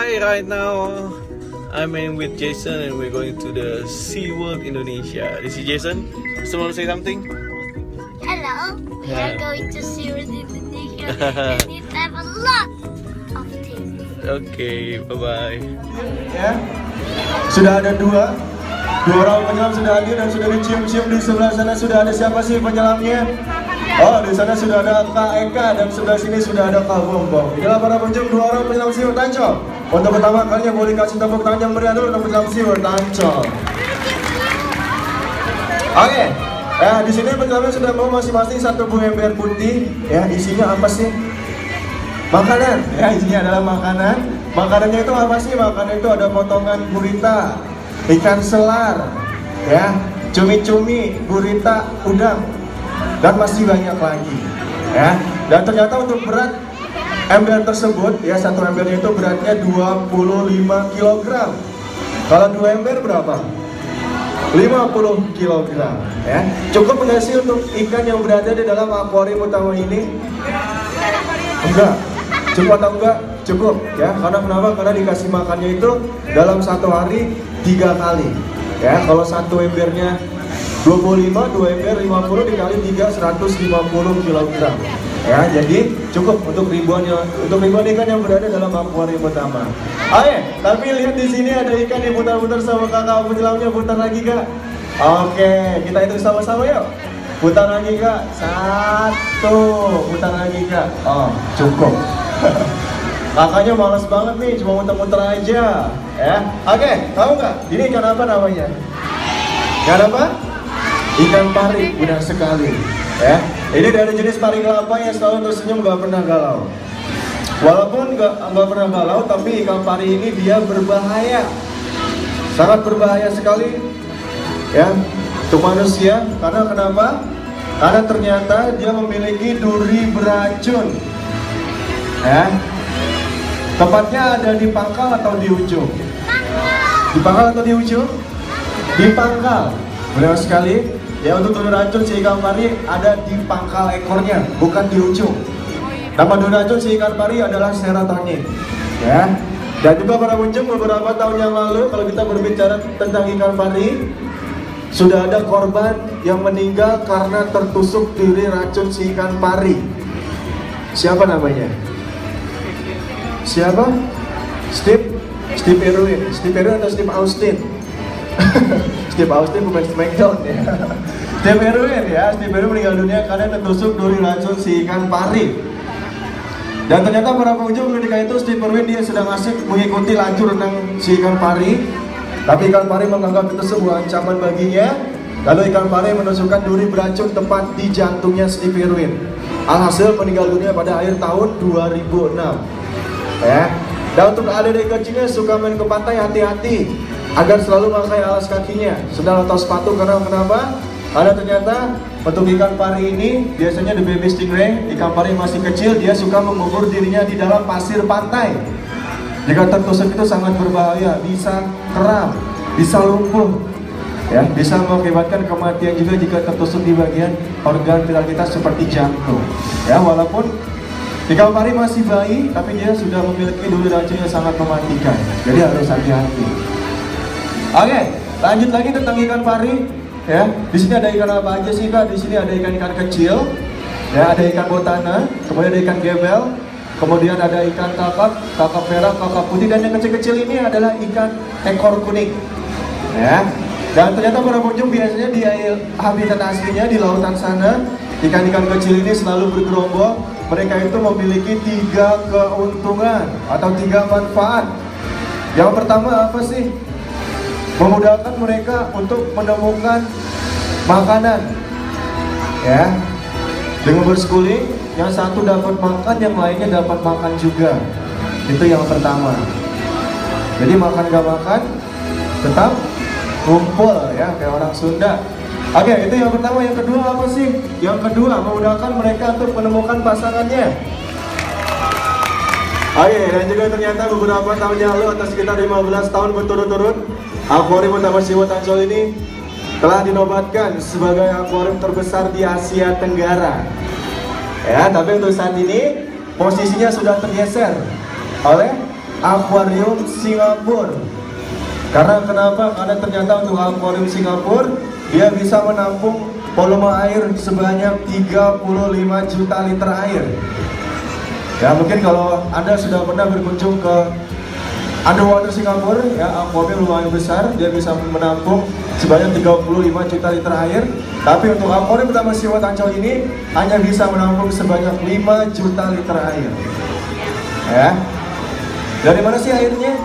Hi, right now I'm in with Jason and we're going to the Sea World Indonesia. This is Jason. Someone want to say something? Hello, we Yeah. are going to see with Indonesia and it have a lot of things. Okay, bye bye. ya. Sudah ada dua Dua orang penyelam sudah hadir dan sudah dicium-cium di sebelah sana sudah ada siapa sih penyelamnya? Oh, di sana sudah ada Kak Eka dan sebelah sini sudah ada Kak Bombong. Inilah para penyelam dua orang penyelam siur tancol. Untuk pertama kalinya boleh kasih tepuk tangan yang meriah dulu untuk penyelam siur tancol. Oke, ya di sini penyelamnya sudah mau masing-masing satu buah ember putih. Ya, isinya apa sih? Makanan, ya isinya adalah makanan. Makanannya itu apa sih? Makanan itu ada potongan gurita, ikan selar, ya, cumi-cumi, gurita, udang, dan masih banyak lagi. Ya, dan ternyata untuk berat ember tersebut, ya satu embernya itu beratnya 25 kg. Kalau dua ember berapa? 50 kg ya. Cukup nggak sih untuk ikan yang berada di dalam akuarium utama ini? Enggak. Cukup atau enggak? Cukup ya. Karena kenapa? Karena dikasih makannya itu dalam satu hari tiga kali. Ya, kalau satu embernya 25, dua ember 50 dikali 3 150 kg. Ya, jadi cukup untuk ribuan yang untuk ribuan ikan yang berada dalam akuarium utama. Oke, tapi lihat di sini ada ikan yang putar-putar sama kakak penyelamnya putar lagi kak. Oke, kita hitung sama-sama yuk. Putar lagi kak, satu, putar lagi kak. Oh, cukup. Kakaknya malas banget nih, cuma muter-muter aja. Ya, oke, tahu nggak? Ini ikan apa namanya? Ikan apa? Ikan pari, mudah sekali. Ya, ini dari jenis pari kelapa yang selalu tersenyum nggak pernah galau. Walaupun nggak nggak pernah galau, tapi ikan pari ini dia berbahaya, sangat berbahaya sekali. Ya, untuk manusia. Karena kenapa? Karena ternyata dia memiliki duri beracun. Ya, Tepatnya ada di pangkal atau di ujung? Di pangkal atau di ujung? Di pangkal. Benar sekali. Ya untuk duri racun si ikan pari ada di pangkal ekornya, bukan di ujung. Nama duri racun si ikan pari adalah serotonin. Ya. Dan juga para ujung beberapa tahun yang lalu kalau kita berbicara tentang ikan pari sudah ada korban yang meninggal karena tertusuk duri racun si ikan pari. Siapa namanya? Siapa? Steve? Steve Irwin. Steve Irwin atau Steve Austin? Steve Austin bukan Smackdown ya. Steve Irwin ya. Steve Irwin meninggal dunia karena tertusuk duri racun si ikan pari. Dan ternyata para pengunjung ketika itu Steve Irwin dia sedang asik mengikuti lajur renang si ikan pari. Tapi ikan pari menganggap itu sebuah ancaman baginya. Lalu ikan pari menusukkan duri beracun tepat di jantungnya Steve Irwin. Alhasil meninggal dunia pada akhir tahun 2006 ya. Dan untuk adik-adik kecilnya suka main ke pantai hati-hati agar selalu memakai alas kakinya, sendal atau sepatu karena kenapa? Karena ternyata untuk ikan pari ini biasanya the baby stingray, ikan pari masih kecil dia suka mengubur dirinya di dalam pasir pantai. Jika tertusuk itu sangat berbahaya, bisa kram, bisa lumpuh, ya bisa mengakibatkan kematian juga jika tertusuk di bagian organ vital kita seperti jantung. Ya walaupun Ikan pari masih bayi, tapi dia sudah memiliki duri racun yang sangat mematikan. Jadi harus hati-hati. Oke, lanjut lagi tentang ikan pari. Ya, di sini ada ikan apa aja sih kak? Di sini ada ikan-ikan kecil, ya ada ikan botana, kemudian ada ikan gebel, kemudian ada ikan kakap, kakap merah, kakap putih, dan yang kecil-kecil ini adalah ikan ekor kuning. Ya, dan ternyata para pengunjung biasanya di habitat aslinya di lautan sana, ikan-ikan kecil ini selalu bergerombol. Mereka itu memiliki tiga keuntungan atau tiga manfaat. Yang pertama apa sih? Memudahkan mereka untuk menemukan makanan. Ya, dengan berschooling, yang satu dapat makan, yang lainnya dapat makan juga. Itu yang pertama. Jadi makan gak makan, tetap kumpul ya kayak orang Sunda. Oke, itu yang pertama. Yang kedua apa sih? Yang kedua memudahkan mereka untuk menemukan pasangannya. Oke, dan juga ternyata beberapa tahun yang lalu atau sekitar 15 tahun berturut-turut Akuarium Utama Siwa Tancol ini telah dinobatkan sebagai akuarium terbesar di Asia Tenggara. Ya, tapi untuk saat ini posisinya sudah tergeser oleh akuarium Singapura. Karena kenapa? Karena ternyata untuk akuarium Singapura dia bisa menampung volume air sebanyak 35 juta liter air. Ya mungkin kalau anda sudah pernah berkunjung ke underwater Singapura, ya akuarium lumayan besar, dia bisa menampung sebanyak 35 juta liter air. Tapi untuk akuarium pertama SeaWorld Ancol ini hanya bisa menampung sebanyak 5 juta liter air. Ya, dari mana sih airnya?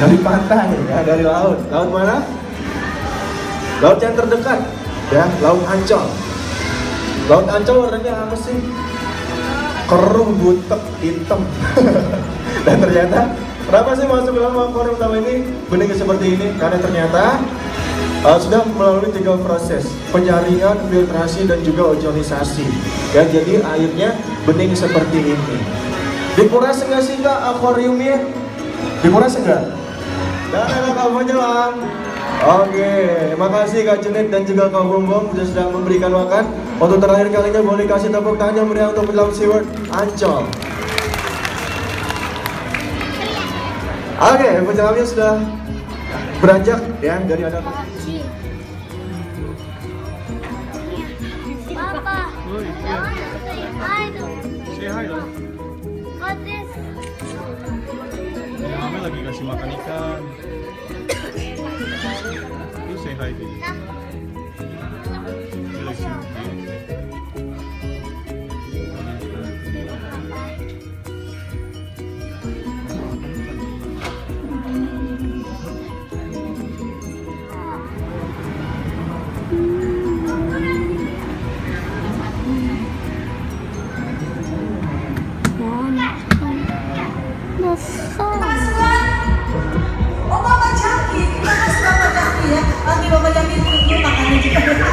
Dari pantai, ya dari laut. Laut mana? Laut yang terdekat, ya Laut Ancol. Laut Ancol warnanya apa sih? Keruh, butek, hitam. Dan ternyata, kenapa sih masuk dalam akuarium utama ini beningnya seperti ini? Karena ternyata uh, sudah melalui tiga proses penyaringan, filtrasi, dan juga ozonisasi. Ya, jadi airnya bening seperti ini. Dikuras enggak sih kak akuariumnya? Dikuras enggak? Dan ada Kak menyelam. Oke, makasih Kak Junit dan juga Kak Bom sudah sedang memberikan makan. Untuk terakhir kalinya boleh kasih tepuk tangan yang meriah untuk penyelam SeaWorld Ancol. Oke, penyelamnya sudah beranjak ya dari ada Makasih. Papa? Mami lagi kasih makan ikan. Lu say Jaki itu makannya juga.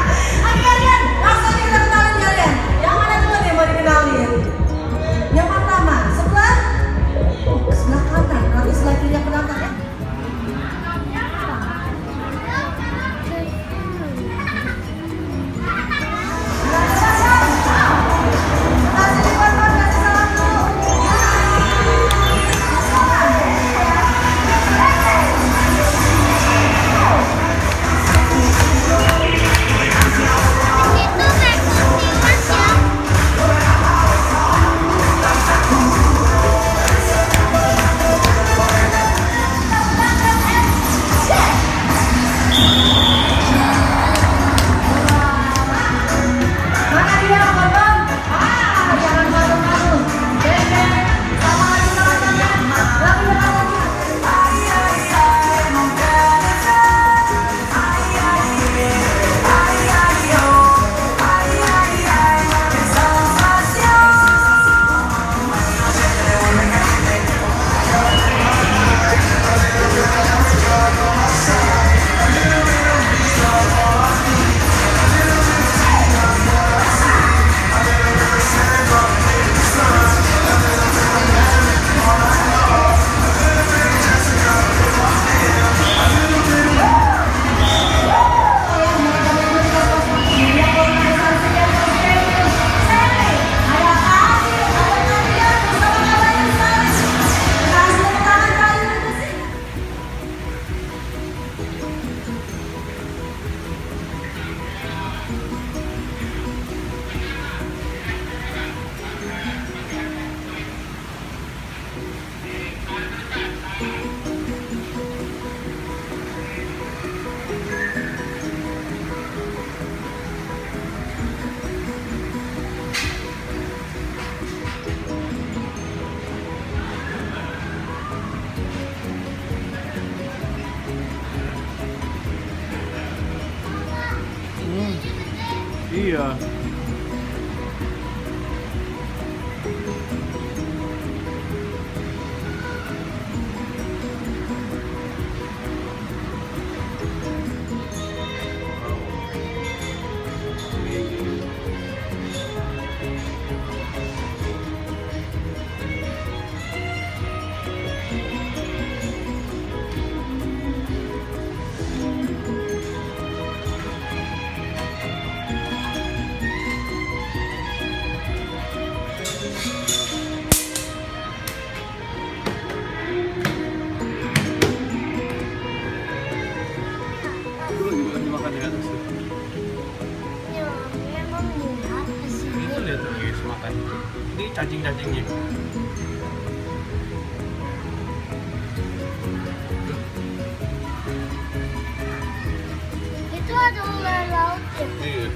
Laut ya. Iya,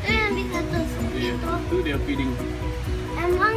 Itu yang bisa tusuk iya. itu. Itu dia feeding. Emang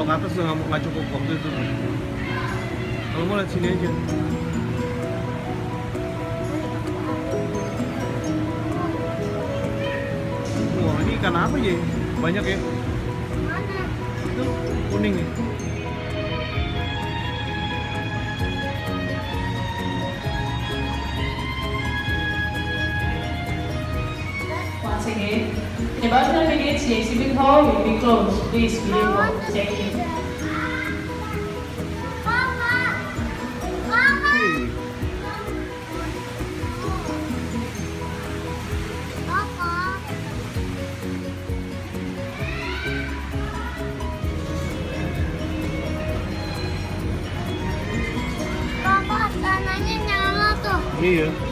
kalau ke atas nggak nggak cukup waktu itu. Kalau mau lihat sini aja. Wah, ini ikan apa ya? Banyak ya? Itu kuning nih. Once again, in about 10 minutes, the exhibit hall will be closed. Please be informed. Tuh. Iya.